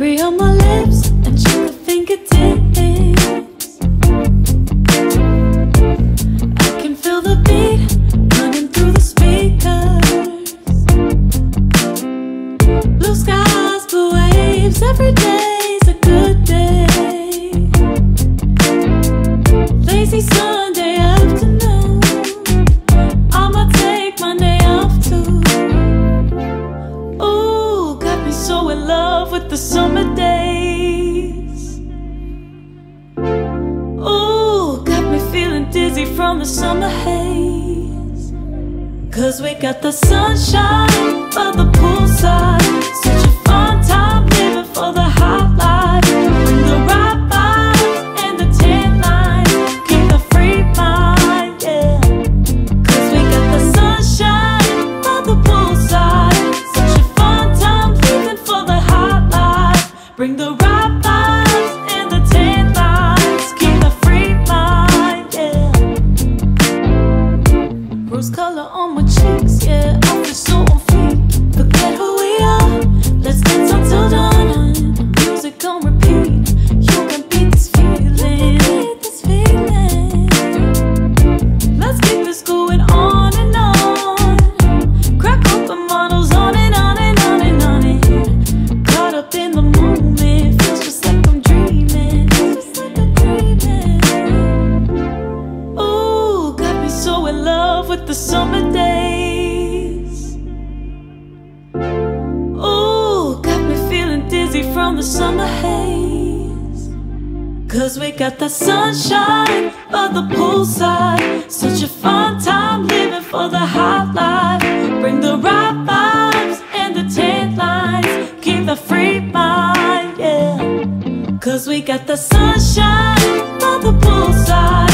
Free on my lips the summer haze. Cause we got the sunshine. rose color on my love with the summer days. Ooh, got me feeling dizzy from the summer haze. Cause we got the sunshine by the poolside. Such a fun time living for the hot life. Bring the right vibes and the tent lines. Keep the free mind, yeah. Cause we got the sunshine by the poolside.